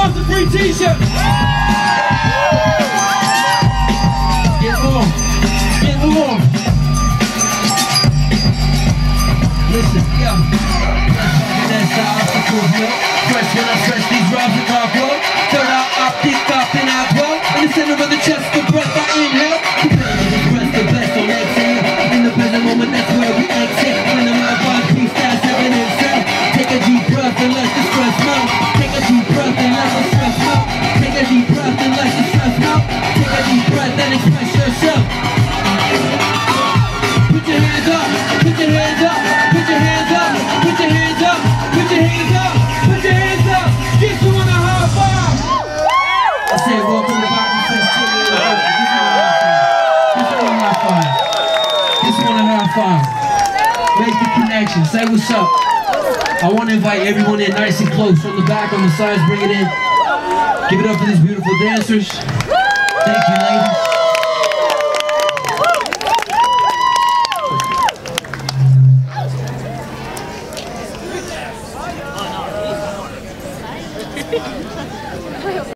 loves a free t-shirt. Get warm. Get warm. Listen, yo. That's how I milk. Fresh when I stretch and express yourself. Put your hands up, put your hands up, put your hands up, put your hands up, put your hands up, put your hands up. Get you in a high five. I said, welcome to Bhakti Festival. This one a high five. This one a high five. Make the connection. Say what's up. I want to invite everyone in nice and close. From the back, on the sides, bring it in. Give it up for these beautiful dancers. Thank you, ladies. Yeah.